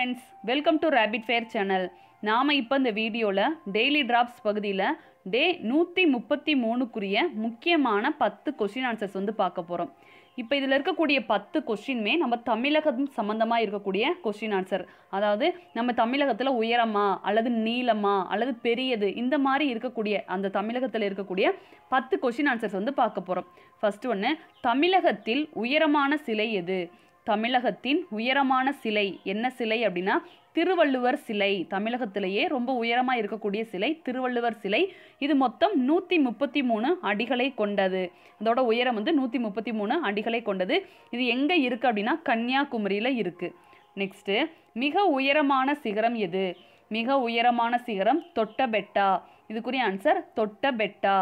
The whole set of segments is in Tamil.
Friends welcome to rapid fire channel நாம் இப்போ இந்த வீடியோவில் டெய்லி ட்ராப்ஸ் பகுதியில் டே நூற்றி முப்பத்தி மூணுக்குரிய முக்கியமான பத்து கொஷின் ஆன்சர்ஸ் வந்து பார்க்க போகிறோம் இப்போ இதில் இருக்கக்கூடிய பத்து கொஷின்மே நம்ம தமிழகம் சம்மந்தமாக இருக்கக்கூடிய கொஷின் ஆன்சர் அதாவது நம்ம தமிழகத்தில் உயரமா அல்லது நீளமா அல்லது பெரியது இந்த மாதிரி இருக்கக்கூடிய அந்த தமிழகத்தில் இருக்கக்கூடிய பத்து கொஷின் ஆன்சர்ஸ் வந்து பார்க்க போகிறோம் ஃபஸ்ட்டு ஒன்று தமிழகத்தில் உயரமான சிலை எது? தமிழகத்தின் உயரமான சிலை. என்ன சிலை அப்படின்னா திருவள்ளுவர் சிலை. தமிழகத்திலேயே ரொம்ப உயரமாக இருக்கக்கூடிய சிலை திருவள்ளுவர் சிலை. இது மொத்தம் நூற்றி முப்பத்தி மூணு அடிகளை கொண்டது. அதோட உயரம் வந்து நூற்றி முப்பத்தி மூணு அடிகளை கொண்டது. இது எங்கே இருக்குது அப்படின்னா கன்னியாகுமரியில் இருக்குது நெக்ஸ்ட்டு மிக உயரமான சிகரம் எது? மிக உயரமான சிகரம் தொட்டபெட்டா. இதுக்குரிய ஆன்சர் தொட்டபெட்டா.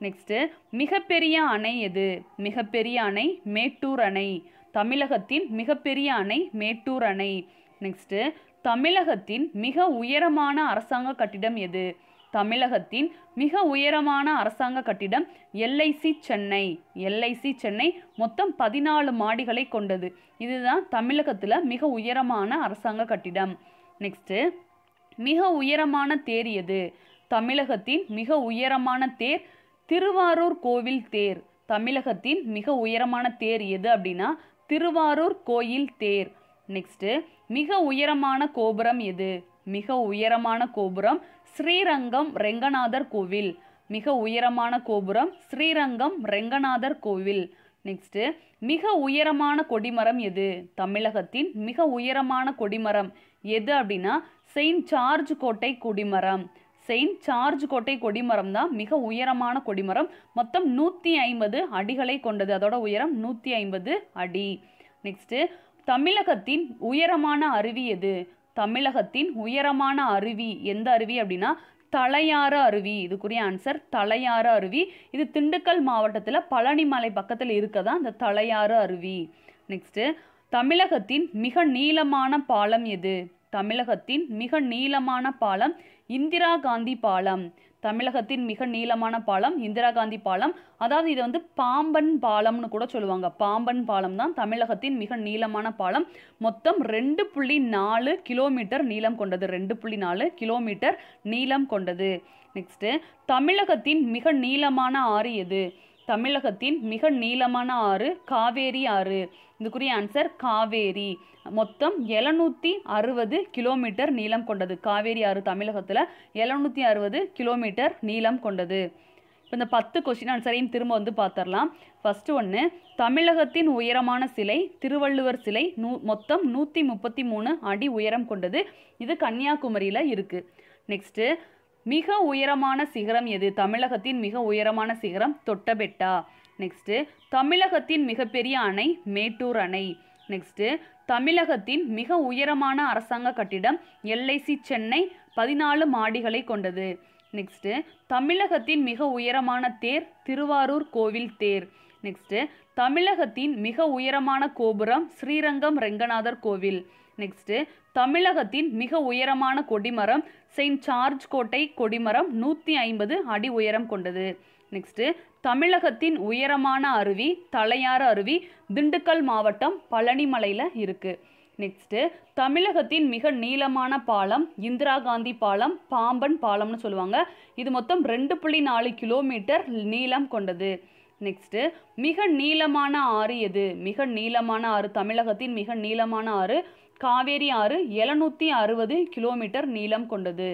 நெக்ஸ்ட்டு மிகப்பெரிய அணை எது? மிகப்பெரிய அணை மேட்டூர் அணை. தமிழகத்தின் மிகப்பெரிய அணை மேட்டூர் அணை. நெக்ஸ்ட்டு தமிழகத்தின் மிக உயரமான அரசாங்க கட்டிடம் எது? தமிழகத்தின் மிக உயரமான அரசாங்க கட்டிடம் எல்ஐசி சென்னை. எல்ஐசி சென்னை மொத்தம் பதினாலு மாடிகளை கொண்டது. இதுதான் தமிழகத்தில் மிக உயரமான அரசாங்க கட்டிடம். நெக்ஸ்ட்டு மிக உயரமான தேர் எது? தமிழகத்தின் மிக உயரமான தேர் திருவாரூர் கோவில் தேர். தமிழகத்தின் மிக உயரமான தேர் எது அப்படின்னா திருவாரூர் கோயில் தேர். நெக்ஸ்ட்டு மிக உயரமான கோபுரம் எது? மிக உயரமான கோபுரம் ஸ்ரீரங்கம் ரெங்கநாதர் கோவில். மிக உயரமான கோபுரம் ஸ்ரீரங்கம் ரெங்கநாதர் கோவில். நெக்ஸ்ட்டு மிக உயரமான கொடிமரம் எது? தமிழகத்தின் மிக உயரமான கொடிமரம். எது அப்படின்னா செயின்ட் சார்ஜ் கோட்டை கொடிமரம். செயின்ட் சார்ஜ் கோட்டை கொடிமரம் தான் மிக உயரமான கொடிமரம். மொத்தம் நூற்றி ஐம்பது அடிகளை கொண்டது. அதோட உயரம் நூற்றி ஐம்பது அடி. நெக்ஸ்ட்டு தமிழகத்தின் உயரமான அருவி எது? தமிழகத்தின் உயரமான அருவி. எந்த அருவி அப்படின்னா தலையாறு அருவி. இதுக்குரிய ஆன்சர் தலையாறு அருவி. இது திண்டுக்கல் மாவட்டத்தில் பழனிமலை பக்கத்தில் இருக்கதா இந்த தலையாறு அருவி. நெக்ஸ்ட்டு தமிழகத்தின் மிக நீளமான பாலம் எது? தமிழகத்தின் மிக நீளமான பாலம் இந்திரா காந்தி பாலம். தமிழகத்தின் மிக நீளமான பாலம் இந்திரா காந்தி பாலம். அதாவது இதை வந்து பாம்பன் பாலம்னு கூட சொல்லுவாங்க. பாம்பன் பாலம் தான் தமிழகத்தின் மிக நீளமான பாலம். மொத்தம் ரெண்டு புள்ளி நாலு கிலோமீட்டர் நீளம் கொண்டது. ரெண்டு புள்ளி நாலு கிலோமீட்டர் நீளம் கொண்டது. நெக்ஸ்ட்டு தமிழகத்தின் மிக நீளமான ஆறு எது? தமிழகத்தின் மிக நீளமான ஆறு காவேரி ஆறு. இதுக்குரிய ஆன்சர் காவேரி. மொத்தம் எழுநூற்றி அறுபது கிலோமீட்டர் நீளம் கொண்டது. காவேரி ஆறு தமிழகத்தில் எழுநூற்றி அறுபது கிலோமீட்டர் நீளம் கொண்டது. இப்போ இந்த பத்து கொஸ்டின் ஆன்சரையும் திரும்ப வந்து பார்த்துடலாம் ஃபஸ்ட்டு ஒன்று தமிழகத்தின் உயரமான சிலை திருவள்ளுவர் சிலை நூ மொத்தம் நூற்றி முப்பத்தி மூணு அடி உயரம் கொண்டது. இது கன்னியாகுமரியில் இருக்குது நெக்ஸ்ட்டு மிக உயரமான சிகரம் எது? தமிழகத்தின் மிக உயரமான சிகரம் தொட்டபெட்டா. நெக்ஸ்ட்டு தமிழகத்தின் மிகப்பெரிய அணை மேட்டூர் அணை. நெக்ஸ்ட்டு தமிழகத்தின் மிக உயரமான அரசாங்க கட்டிடம் எல்ஐசி சென்னை பதினாலு மாடிகளை கொண்டது. நெக்ஸ்ட்டு தமிழகத்தின் மிக உயரமான தேர் திருவாரூர் கோவில் தேர். நெக்ஸ்ட்டு தமிழகத்தின் மிக உயரமான கோபுரம் ஸ்ரீரங்கம் ரெங்கநாதர் கோவில். நெக்ஸ்ட்டு தமிழகத்தின் மிக உயரமான கொடிமரம் செயின்ட் சார்ஜ் கோட்டை கொடிமரம் நூற்றி ஐம்பது அடி உயரம் கொண்டது. நெக்ஸ்ட்டு தமிழகத்தின் உயரமான அருவி தலையாறு அருவி திண்டுக்கல் மாவட்டம் பழனிமலையில் இருக்குது நெக்ஸ்ட்டு தமிழகத்தின் மிக நீளமான பாலம் இந்திரா காந்தி பாலம் பாம்பன் பாலம்னு சொல்லுவாங்க. இது மொத்தம் ரெண்டு புள்ளி நாலு கிலோமீட்டர் நீளம் கொண்டது. நெக்ஸ்ட்டு மிக நீளமான ஆறு எது? மிக நீளமான ஆறு தமிழகத்தின் மிக நீளமான ஆறு காவேரி ஆறு எழுநூற்றி அறுபது கிலோமீட்டர் நீளம் கொண்டது.